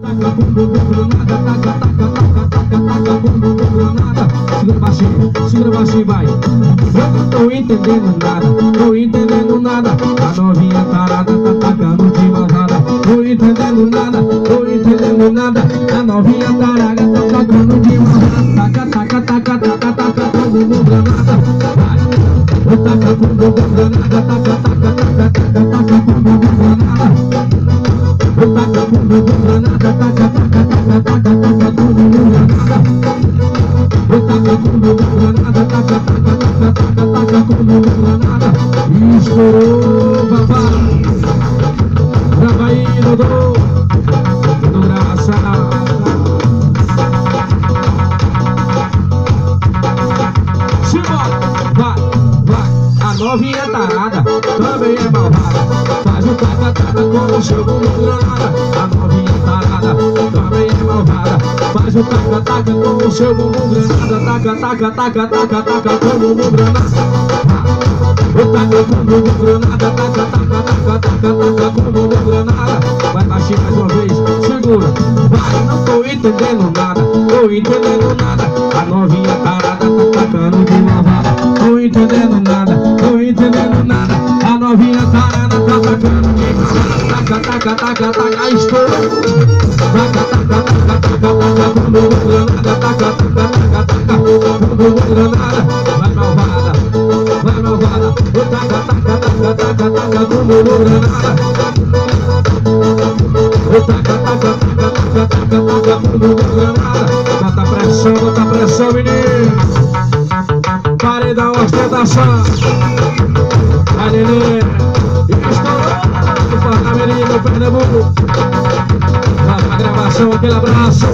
Taca bumbo taca, taca, taca, taca, taca bumbo bum granada. Segura baixinho, vai. Eu não tô entendendo nada, tô entendendo nada. A novinha tarada tá tacando de manada. Tô entendendo nada, tô entendendo nada. A novinha tarada tá tacando de manada. Taca, taca, taca, taca, taca bumbo bum granada. Vai. Taca bumbo bum granada, taca, taca, taca, taca, taca bumbo bum granada. Estourou, babá, na novinha tarada também é malvada. Faz o taca-taca com o seu bumbum granada. A novinha tarada também é malvada. Faz o taca-taca com o seu bumbum granada. Taca, taca, taca, taca, taca com o granada. O taca com o bumbum granada. Taca, taca, taca, taca, taca com o bumbum granada. Vai baixinho mais uma vez, segura. Vai, não tô entendendo nada, tô entendendo nada. A novinha tarada tá tacando de lavada. Tô entendendo nada, tô entendendo nada. A novinha tá de lavada. Taca, taca, taca, taca, estoura. Taca, taca, taca, taca, taca, bumbum granada. Taca, taca, taca, taca, bumbum granada. Vai malvada, vai malvada. Taca, taca, taca, taca, taca, bumbum granada. Taca, taca, taca, taca, taca, bumbum granada. Bota pressão, bota pressão, menino. Paredão, ostentação. Vai, nenê. Estourou. Fala, menino, Pernambuco. Vai pra gravação, aquele abraço.